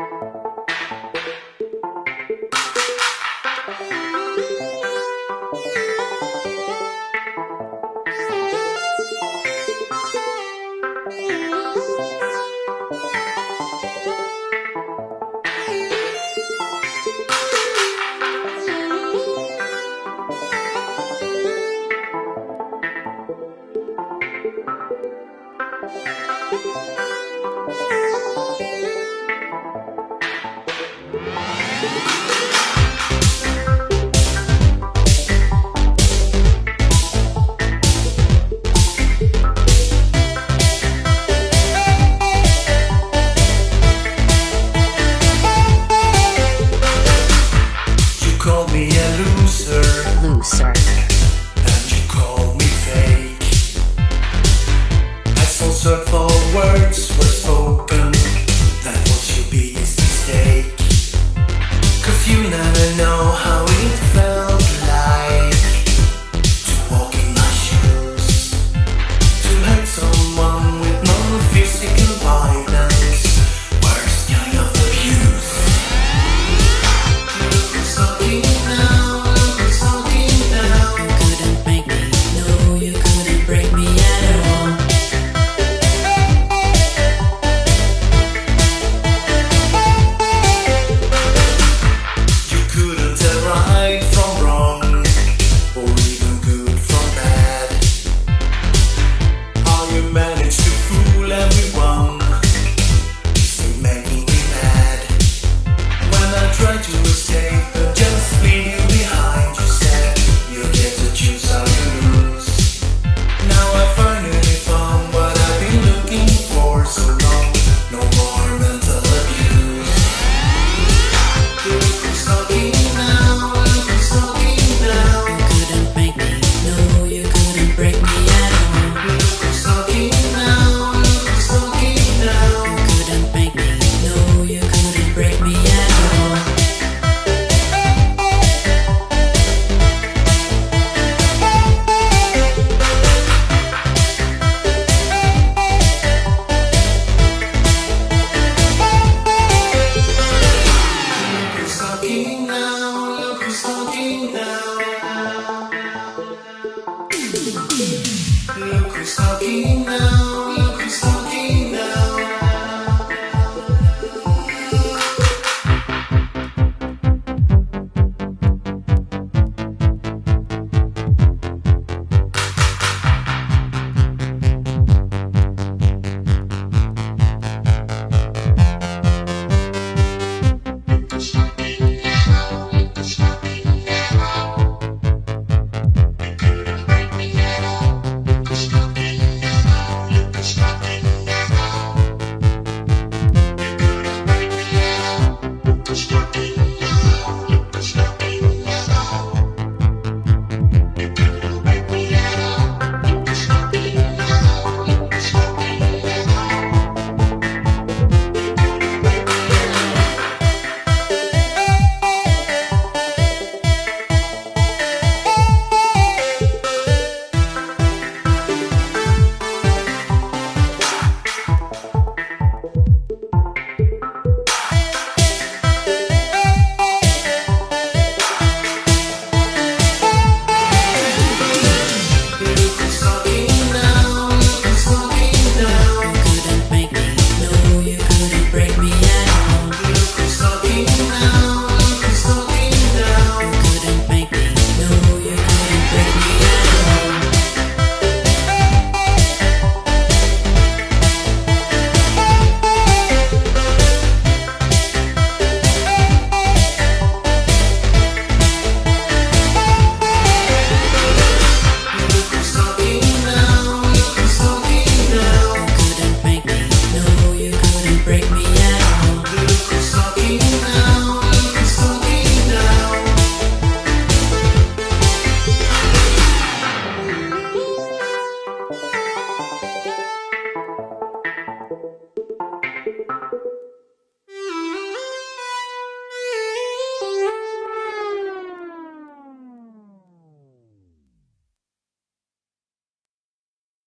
Bye. Search for words tell